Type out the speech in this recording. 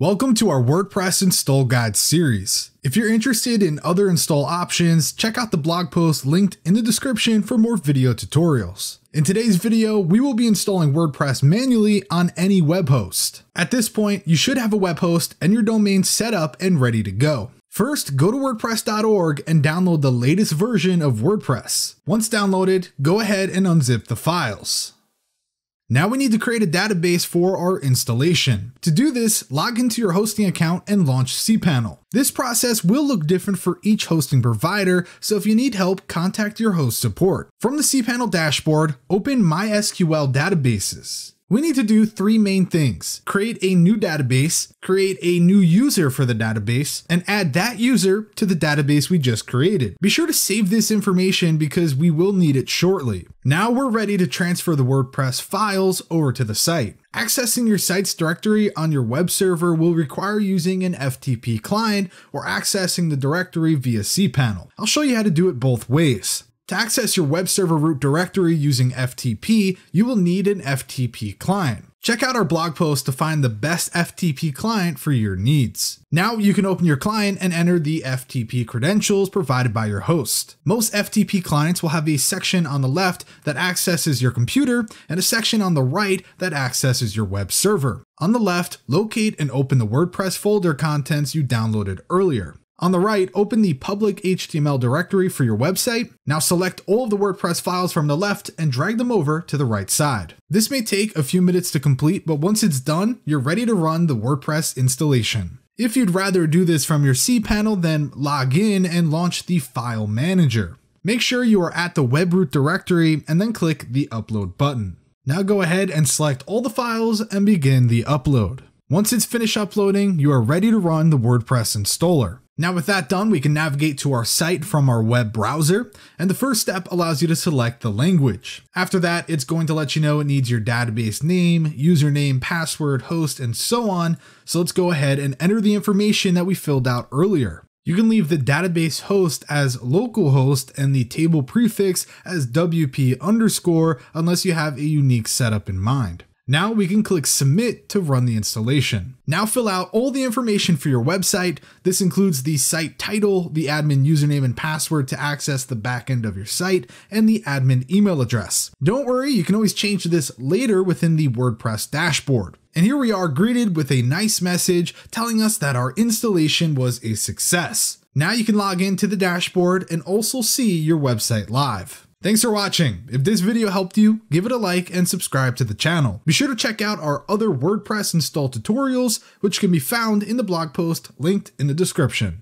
Welcome to our WordPress install guide series. If you're interested in other install options, check out the blog post linked in the description for more video tutorials. In today's video, we will be installing WordPress manually on any web host. At this point, you should have a web host and your domain set up and ready to go. First, go to WordPress.org and download the latest version of WordPress. Once downloaded, go ahead and unzip the files. Now we need to create a database for our installation. To do this, log into your hosting account and launch cPanel. This process will look different for each hosting provider, so if you need help, contact your host support. From the cPanel dashboard, open MySQL databases we need to do three main things. Create a new database, create a new user for the database, and add that user to the database we just created. Be sure to save this information because we will need it shortly. Now we're ready to transfer the WordPress files over to the site. Accessing your site's directory on your web server will require using an FTP client or accessing the directory via cPanel. I'll show you how to do it both ways. To access your web server root directory using FTP, you will need an FTP client. Check out our blog post to find the best FTP client for your needs. Now you can open your client and enter the FTP credentials provided by your host. Most FTP clients will have a section on the left that accesses your computer and a section on the right that accesses your web server. On the left, locate and open the WordPress folder contents you downloaded earlier. On the right, open the public HTML directory for your website. Now select all of the WordPress files from the left and drag them over to the right side. This may take a few minutes to complete, but once it's done, you're ready to run the WordPress installation. If you'd rather do this from your cPanel, then log in and launch the file manager. Make sure you are at the web root directory and then click the upload button. Now go ahead and select all the files and begin the upload. Once it's finished uploading, you are ready to run the WordPress installer. Now with that done, we can navigate to our site from our web browser, and the first step allows you to select the language. After that, it's going to let you know it needs your database name, username, password, host, and so on, so let's go ahead and enter the information that we filled out earlier. You can leave the database host as localhost and the table prefix as WP underscore unless you have a unique setup in mind. Now we can click submit to run the installation. Now fill out all the information for your website. This includes the site title, the admin username and password to access the backend of your site, and the admin email address. Don't worry, you can always change this later within the WordPress dashboard. And here we are greeted with a nice message telling us that our installation was a success. Now you can log into the dashboard and also see your website live. Thanks for watching. If this video helped you, give it a like and subscribe to the channel. Be sure to check out our other WordPress install tutorials, which can be found in the blog post linked in the description.